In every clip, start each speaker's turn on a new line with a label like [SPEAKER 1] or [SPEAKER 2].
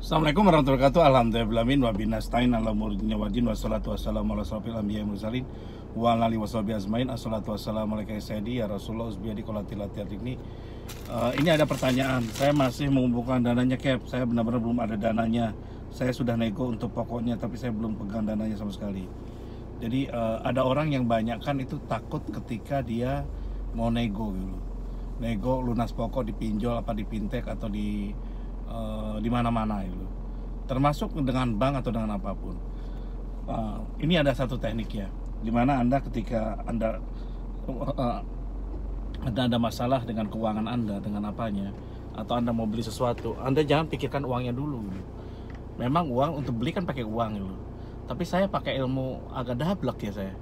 [SPEAKER 1] Assalamualaikum warahmatullahi wabarakatuh. Alhamdulillah wa binastain ala murdinya wajin wassalatu wassalamu ala srafil anbiya mursalin wa ala alihi washabihi azmain. Assalatu wassalamu ala sayyidi ya Rasulullah usbiyadi qolatil ini. Uh, ini ada pertanyaan. Saya masih mengumpulkan dananya cap. Saya benar-benar belum ada dananya. Saya sudah nego untuk pokoknya tapi saya belum pegang dananya sama sekali. Jadi uh, ada orang yang banyak kan itu takut ketika dia mau nego gitu. Nego lunas pokok di pinjol apa di fintech atau di uh, di mana-mana itu. Termasuk dengan bank atau dengan apa pun. Uh, ini ada satu teknik ya di mana anda ketika anda uh, anda ada masalah dengan keuangan anda dengan apanya atau anda mau beli sesuatu anda jangan pikirkan uangnya dulu. Memang uang untuk beli kan pakai uang gitu tapi saya pakai ilmu agak dablek ya saya.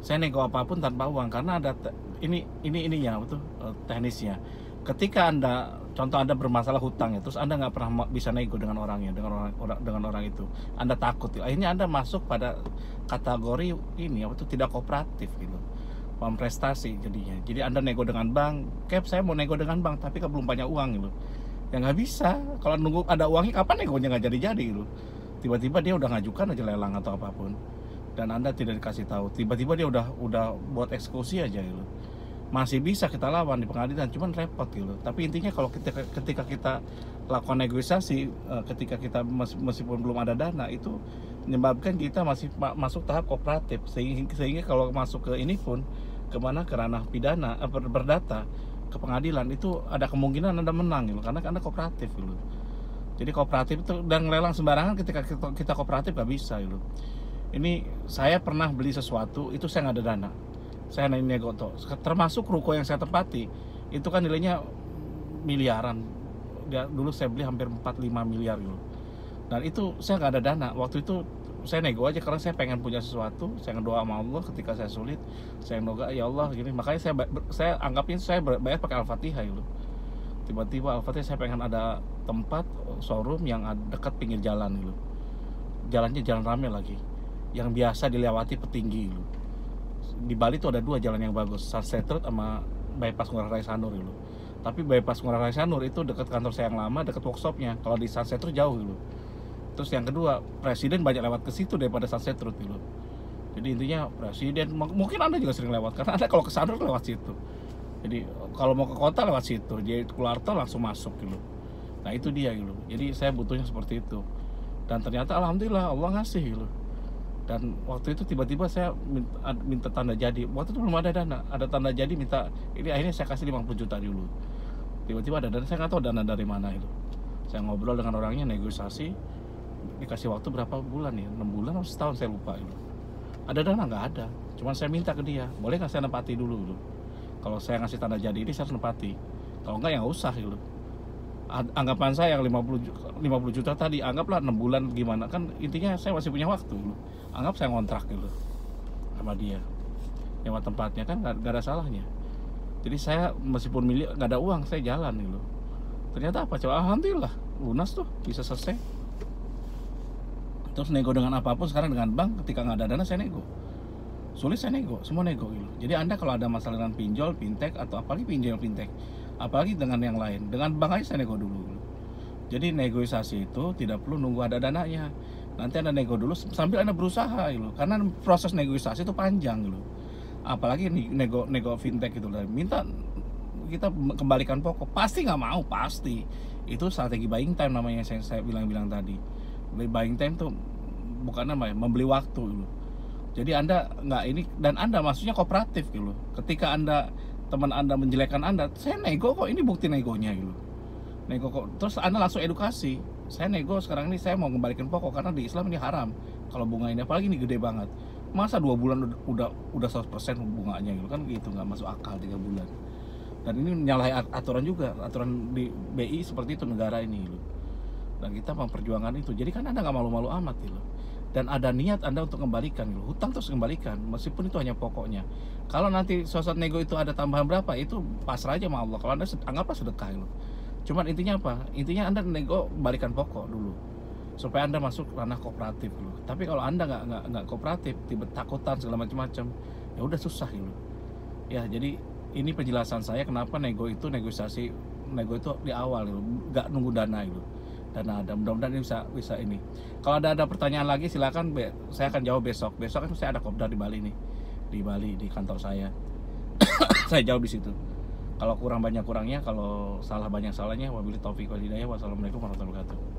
[SPEAKER 1] Saya nego apa pun tanpa uang karena ada ini ini ininya itu teknisnya. Ketika anda contoh anda bermasalah hutang ya terus anda nggak pernah bisa nego dengan orangnya dengan orang, orang dengan orang itu. Anda takut akhirnya anda masuk pada kategori ini apa itu tidak kooperatif gitu. Paham prestasi jadinya. Jadi anda nego dengan bank cap saya mau nego dengan bank tapi kan belum banyak uang gitu. Ya nggak bisa. Kalau nunggu ada uangnya kapan negonya nggak jadi jadi gitu. Tiba-tiba dia udah ngajukan aja lelang atau apa pun. Dan anda tidak dikasih tahu. Tiba-tiba dia udah udah buat eksekusi aja gitu masih bisa kita lawan di pengadilan cuman repot gitu. Tapi intinya kalau kita ketika kita lakukan negosiasi eh, ketika kita meskipun belum ada dana itu menyebabkan kita masih masuk tahap kooperatif. Sehingga, sehingga kalau masuk ke ini pun ke mana? Ke ranah pidana eh, berdata ke pengadilan itu ada kemungkinan anda menang gitu karena anda kooperatif gitu. Jadi kooperatif itu dan lelang sembarangan ketika kita, kita kooperatif gak bisa gitu. Ini saya pernah beli sesuatu itu saya nggak ada dana saya nego tuh termasuk ruko yang saya tempati itu kan nilainya miliaran. Dulu saya beli hampir 4-5 miliar gitu. Dan itu saya nggak ada dana. Waktu itu saya nego aja karena saya pengen punya sesuatu saya ngedoa sama Allah ketika saya sulit. Saya ngedoa ya Allah gini. Makanya saya saya anggapnya saya bayar pakai al-fatihah gitu. Tiba-tiba al-fatihah saya pengen ada tempat showroom yang dekat pinggir jalan gitu. Jalannya jalan rame lagi. Yang biasa dilewati petinggi gitu di Bali tuh ada dua jalan yang bagus Sunset Road sama bypass Ngurah Rai Sanur gitu tapi bypass Ngurah Rai Sanur itu dekat kantor saya yang lama dekat workshopnya. Kalau di Sunset Road jauh gitu terus yang kedua presiden banyak lewat ke situ daripada Sunset Road gitu jadi intinya presiden mungkin anda juga sering lewat karena anda kalau ke Sanur lewat situ. Jadi kalau mau ke kota lewat situ jadi keluar tol langsung masuk gitu. Nah itu dia gitu. Jadi saya butuhnya seperti itu. Dan ternyata alhamdulillah Allah ngasih gitu dan waktu itu tiba-tiba saya minta, tanda jadi. Waktu itu belum ada dana. Ada tanda jadi minta ini akhirnya saya kasih 50 juta dulu. Tiba-tiba ada dana. Saya nggak tahu dana dari mana itu. Saya ngobrol dengan orangnya negosiasi. Dikasih waktu berapa bulan ya? 6 bulan atau setahun saya lupa itu. Ada dana? Nggak ada. Cuman saya minta ke dia boleh nggak saya nempati dulu? Dulu kalau saya ngasih tanda jadi ini saya harus nempati kalau nggak ya nggak usah gitu anggapan saya yang 50 50 juta tadi anggaplah 6 bulan gimana. Kan intinya saya masih punya waktu anggap saya ngontrak gitu sama dia. Nyewa tempatnya kan gak, gak ada salahnya. Jadi saya meskipun milik nggak ada uang saya jalan gitu. Ternyata apa? Coba alhamdulillah lunas tuh bisa selesai. Terus nego dengan apa pun sekarang dengan bank ketika nggak ada dana saya nego. Sulit saya nego semua nego gitu. Jadi anda kalau ada masalah dengan pinjol fintech atau apalagi pinjol fintech apalagi dengan yang lain. Dengan bank aja saya nego dulu. Jadi negosiasi itu tidak perlu nunggu ada dananya. Nanti anda nego dulu sambil anda berusaha gitu karena proses negosiasi itu panjang gitu apalagi nego nego fintech itu minta kita kembalikan pokok. Pasti nggak mau pasti. Itu strategi buying time namanya yang saya, bilang-bilang tadi. Buying time tuh bukan namanya membeli waktu gitu jadi anda nggak ini dan anda maksudnya kooperatif gitu ketika anda teman anda menjelekkan anda saya nego kok ini bukti negonya gitu. Nego kok. Terus anda langsung edukasi saya nego sekarang ini saya mau kembalikan pokok karena di Islam ini haram. Kalau bunga ini apalagi ini gede banget. Masa dua bulan udah udah 100% bunganya gitu kan gitu nggak masuk akal tiga bulan. Dan ini menyalahi aturan juga aturan di BI seperti itu negara ini gitu. dan kita memperjuangkan itu. Jadi kan anda nggak malu-malu amat gitu dan ada niat Anda untuk kembalikan gitu. Hutang terus kembalikan meskipun itu hanya pokoknya. Kalau nanti sosok nego itu ada tambahan berapa itu pasrah aja sama Allah. Kalau Anda anggaplah sedekah gitu. Cuman intinya apa? Intinya Anda nego balikan pokok dulu supaya Anda masuk ranah kooperatif dulu. Tapi kalau Anda nggak nggak nggak kooperatif, tiba takutan segala macam-macam, ya udah susah gitu. Ya, jadi ini penjelasan saya kenapa nego itu negosiasi nego itu di awal gitu, nggak nunggu dana gitu dana ada mudah-mudahan ini bisa bisa ini. Kalau ada ada pertanyaan lagi silakan saya akan jawab besok. Besok kan saya ada kopdar di Bali nih di Bali di kantor saya. Saya jawab di situ. Kalau kurang banyak kurangnya kalau salah banyak salahnya wabillahi taufiq wal hidayah. Wassalamualaikum warahmatullahi wabarakatuh